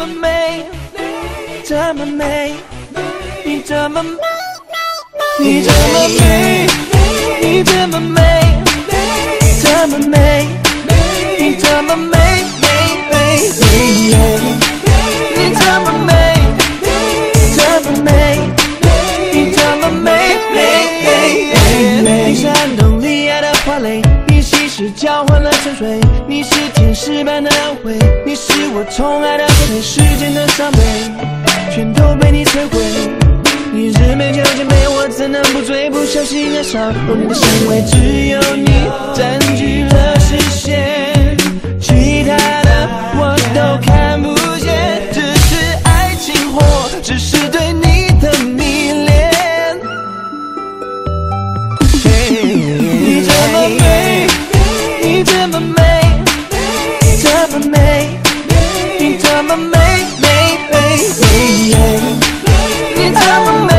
么美，这么美，你这么美，你这么美，你这么美，这么美，你这么美，美美美，你这么美，这么美，你这么美，美美美。你是寒冬里爱的花蕾，你稀释交换了沉睡，是天使般的安慰，你是我宠爱的对世间的伤悲，全都被你摧毁。你日美酒见美，我怎能不醉？不小心爱上哦，你的香味，只有你占据了视线，其他的我都看不见。只是爱情或只是么美，美美美。你这么美，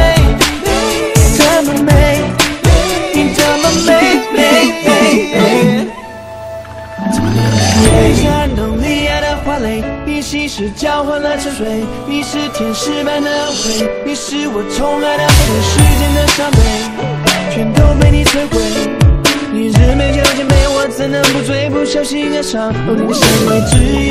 这么美，你这么美，美美美。你是寒冬里爱的花蕾，你稀释交换了沉睡，你是天使般的安慰，你是我宠爱的对世间的伤悲，全都被你摧毁。你日美酒见美，我怎能不醉？不小心爱上哦，你的香味，只有。